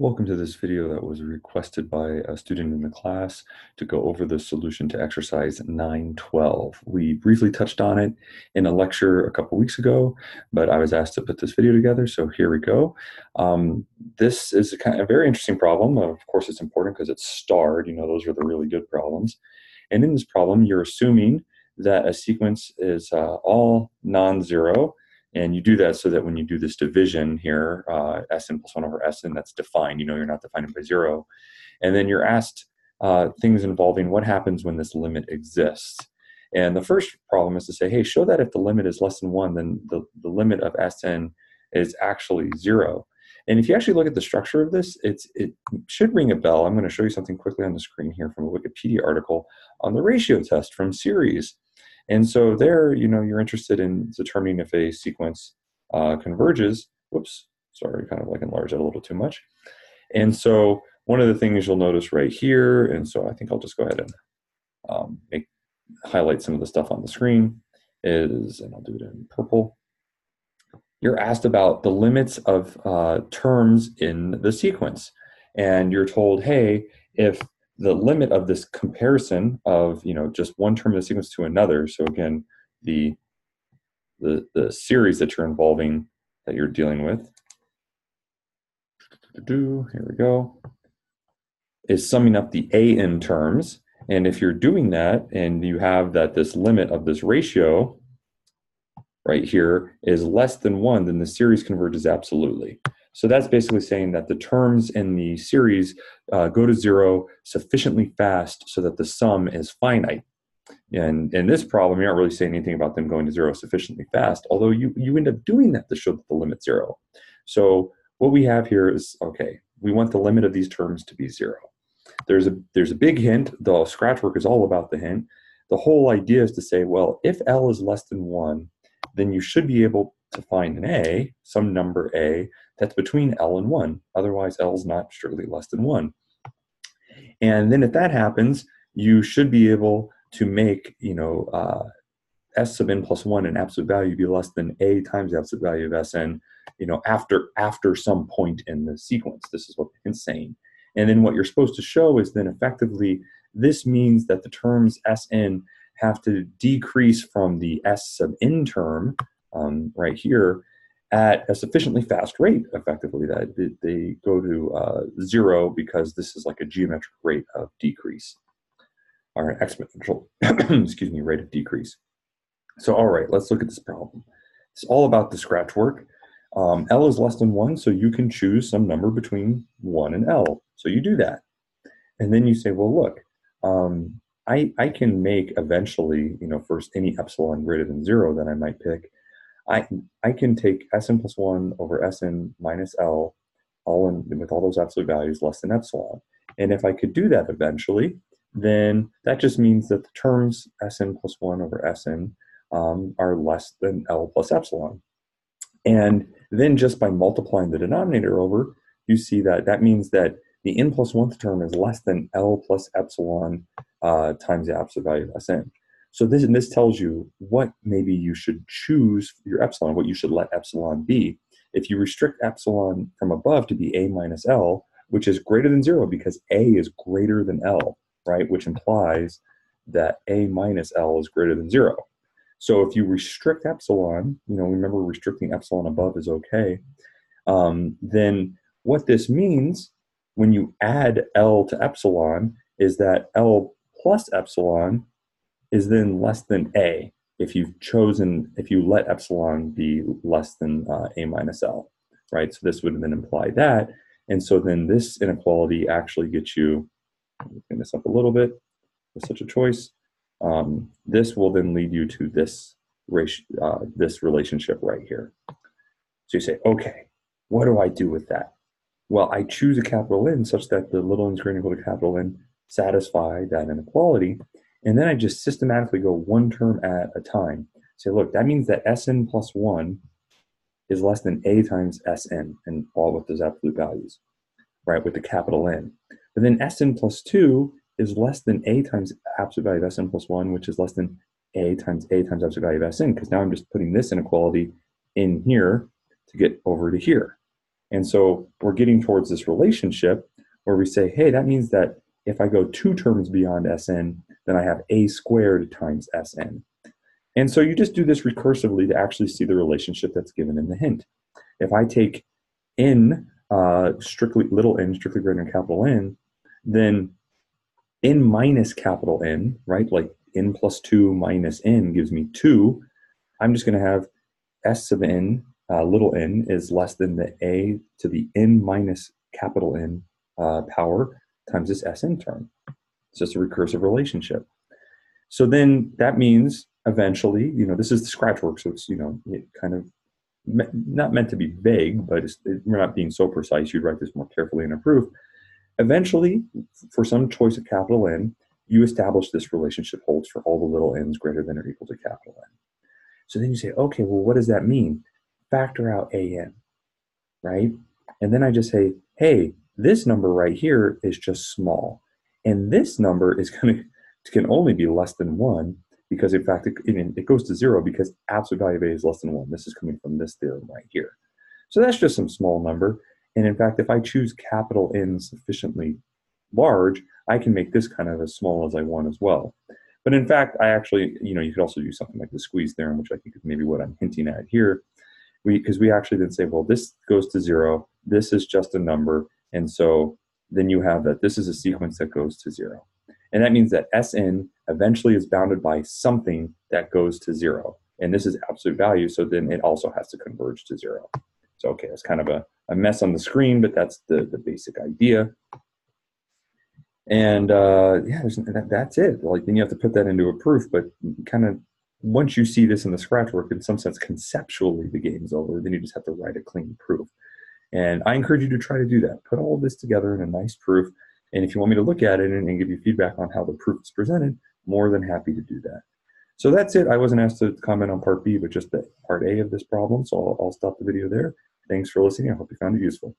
Welcome to this video that was requested by a student in the class to go over the solution to exercise 912. We briefly touched on it in a lecture a couple weeks ago, but I was asked to put this video together, so here we go. Um, this is a, kind of a very interesting problem. Of course, it's important because it's starred. You know, those are the really good problems. And in this problem, you're assuming that a sequence is uh, all non-zero and you do that so that when you do this division here, uh, Sn plus 1 over Sn, that's defined. You know you're not defining by 0. And then you're asked uh, things involving what happens when this limit exists. And the first problem is to say, hey, show that if the limit is less than 1, then the, the limit of Sn is actually 0. And if you actually look at the structure of this, it's, it should ring a bell. I'm going to show you something quickly on the screen here from a Wikipedia article on the ratio test from series. And so there, you know, you're interested in determining if a sequence uh, converges. Whoops, sorry, kind of like enlarge that a little too much. And so one of the things you'll notice right here, and so I think I'll just go ahead and um, make, highlight some of the stuff on the screen, is, and I'll do it in purple. You're asked about the limits of uh, terms in the sequence. And you're told, hey, if the limit of this comparison of you know just one term of the sequence to another. So again the the the series that you're involving that you're dealing with. Here we go. Is summing up the a n terms. And if you're doing that and you have that this limit of this ratio right here is less than one then the series converges absolutely so that's basically saying that the terms in the series uh, go to zero sufficiently fast so that the sum is finite. And in this problem, you're not really saying anything about them going to zero sufficiently fast, although you, you end up doing that to show that the limit's zero. So what we have here is, okay, we want the limit of these terms to be zero. There's a, there's a big hint, the scratch work is all about the hint. The whole idea is to say, well, if L is less than one, then you should be able to find an A, some number A, that's between L and 1. Otherwise, L is not strictly less than 1. And then if that happens, you should be able to make, you know, uh, S sub n plus 1 an absolute value be less than A times the absolute value of Sn, you know, after, after some point in the sequence. This is what it's saying. And then what you're supposed to show is then effectively this means that the terms Sn have to decrease from the S sub n term um, right here at a sufficiently fast rate, effectively, that they go to uh, zero because this is like a geometric rate of decrease, or an exponential, excuse me, rate of decrease. So, all right, let's look at this problem. It's all about the scratch work. Um, L is less than one, so you can choose some number between one and L. So you do that. And then you say, well, look, um, I, I can make eventually, you know, first any epsilon greater than zero that I might pick, I I can take Sn plus one over Sn minus L, all in with all those absolute values less than epsilon. And if I could do that eventually, then that just means that the terms Sn plus one over Sn um, are less than L plus epsilon. And then just by multiplying the denominator over, you see that that means that the n plus one term is less than L plus epsilon uh, times the absolute value of Sn. So this and this tells you what maybe you should choose your epsilon, what you should let epsilon be. If you restrict epsilon from above to be a minus L, which is greater than zero because a is greater than L, right? Which implies that a minus L is greater than zero. So if you restrict epsilon, you know, remember restricting epsilon above is okay, um, then what this means when you add L to epsilon is that L plus epsilon is then less than a if you've chosen, if you let epsilon be less than uh, a minus L, right? So this would then imply that. And so then this inequality actually gets you, clean this up a little bit with such a choice. Um, this will then lead you to this, ratio, uh, this relationship right here. So you say, okay, what do I do with that? Well, I choose a capital N such that the little n is greater than equal to capital N satisfy that inequality. And then I just systematically go one term at a time. Say, look, that means that Sn plus 1 is less than A times Sn, and all with those absolute values, right, with the capital N. But then Sn plus 2 is less than A times absolute value of Sn plus 1, which is less than A times A times absolute value of Sn, because now I'm just putting this inequality in here to get over to here. And so we're getting towards this relationship where we say, hey, that means that if I go two terms beyond Sn, then I have a squared times Sn. And so you just do this recursively to actually see the relationship that's given in the hint. If I take n uh, strictly little n strictly greater than capital N, then n minus capital N, right? Like n plus 2 minus n gives me 2. I'm just going to have s sub n, uh, little n, is less than the a to the n minus capital N uh, power times this Sn term. It's just a recursive relationship. So then that means eventually, you know, this is the scratch work, so it's, you know, it kind of me not meant to be vague, but it, we're not being so precise. You'd write this more carefully in a proof. Eventually, for some choice of capital N, you establish this relationship holds for all the little n's greater than or equal to capital N. So then you say, okay, well, what does that mean? Factor out an, right? And then I just say, hey, this number right here is just small. And this number is going to can only be less than one because in fact it, it goes to zero because absolute value of a is less than one. This is coming from this theorem right here. So that's just some small number. And in fact, if I choose capital N sufficiently large, I can make this kind of as small as I want as well. But in fact, I actually, you know, you could also do something like the squeeze theorem, which I think is maybe what I'm hinting at here. Because we, we actually then say, well, this goes to zero, this is just a number, and so then you have that this is a sequence that goes to zero. And that means that Sn eventually is bounded by something that goes to zero. And this is absolute value, so then it also has to converge to zero. So, okay, it's kind of a, a mess on the screen, but that's the, the basic idea. And uh, yeah, that, that's it. Like then you have to put that into a proof, but kind of once you see this in the scratch work, in some sense, conceptually the game's over. Then you just have to write a clean proof. And I encourage you to try to do that. Put all this together in a nice proof. And if you want me to look at it and, and give you feedback on how the proof is presented, more than happy to do that. So that's it. I wasn't asked to comment on part B, but just the part A of this problem. So I'll, I'll stop the video there. Thanks for listening. I hope you found it useful.